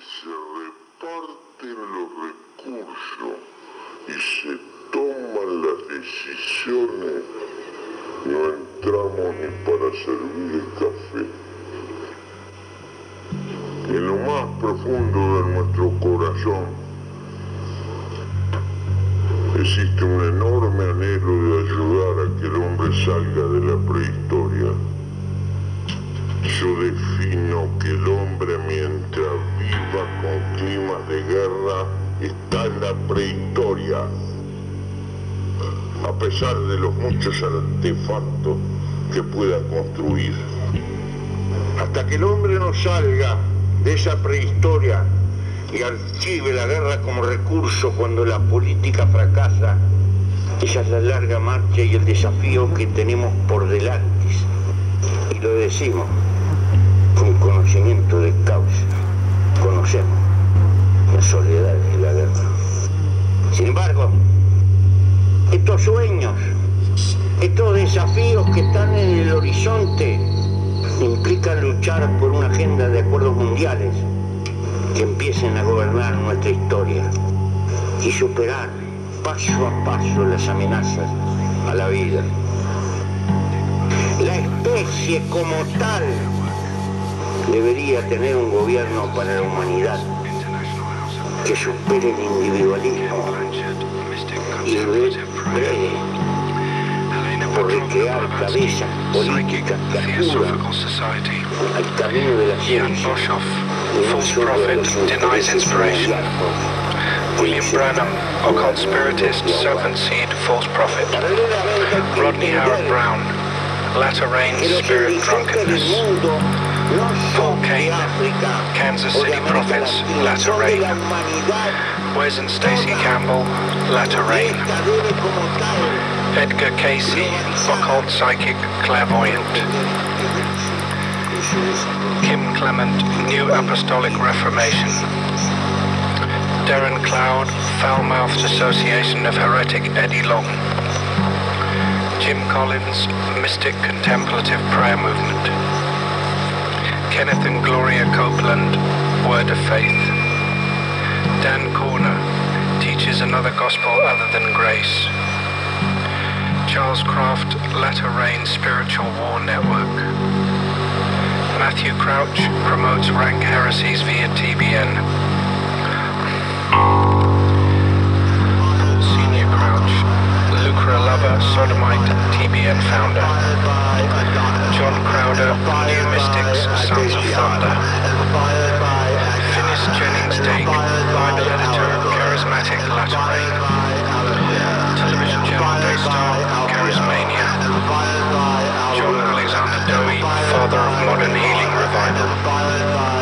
se reparten los recursos y se toman las decisiones, no entramos ni para servir el café. En lo más profundo de nuestro corazón existe un enorme anhelo de ayudar a que el hombre salga de guerra está en la prehistoria. A pesar de los muchos artefactos que pueda construir. Hasta que el hombre no salga de esa prehistoria y archive la guerra como recurso cuando la política fracasa, esa es la larga marcha y el desafío que tenemos por delante. Y lo decimos con conocimiento de causa. Conocemos la soledad de la guerra. Sin embargo, estos sueños, estos desafíos que están en el horizonte, implican luchar por una agenda de acuerdos mundiales que empiecen a gobernar nuestra historia y superar paso a paso las amenazas a la vida. La especie como tal debería tener un gobierno para la humanidad que supere el individualismo y breve por recrear cabezas políticas que acudan al camino de la ciencia false prophet denies inspiration. William Branham, occult spiritist, serpent seed, false prophet. Rodney Howard Browne, latter rain, spirit drunkenness. Paul Cain, Kansas City prophets, latter rain. Wes and Stacy Campbell, latter rain. Edgar Cayce, occult psychic, clairvoyant. Kim Clement, New Apostolic Reformation. Darren Cloud, Foul-Mouthed Association of Heretic Eddie Long. Jim Collins, Mystic Contemplative Prayer Movement. Kenneth and Gloria Copeland, Word of Faith. Dan Corner, teaches another gospel other than grace. Charles Kraft, Latter Rain Spiritual War Network. Matthew Crouch promotes rank heresies via TBN. Senior Crouch, Lucra Lover, Sodomite, TBN founder. John Crowder, New Mystics, Sons of Thunder. Finis Jennings Dake, Bible editor, of Charismatic Latter Rain. Television channel Daystar, Charismania. John Alexander Dowie, father of modern healing revival.